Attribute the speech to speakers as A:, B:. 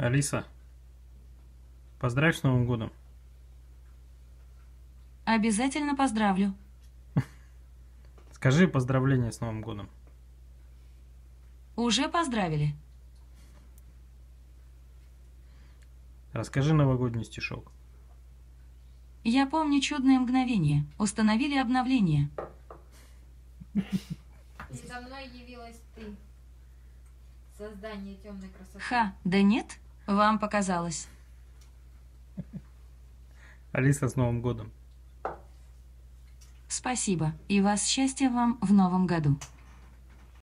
A: Алиса, поздравь с Новым годом.
B: Обязательно поздравлю.
A: Скажи поздравление с Новым годом.
B: Уже поздравили.
A: Расскажи новогодний стишок.
B: Я помню чудное мгновение. Установили обновление.
C: Передо мной явилась ты. Создание темной красоты.
B: Ха, да нет? Вам показалось.
A: Алиса, с Новым годом.
B: Спасибо. И вас счастья вам в новом году.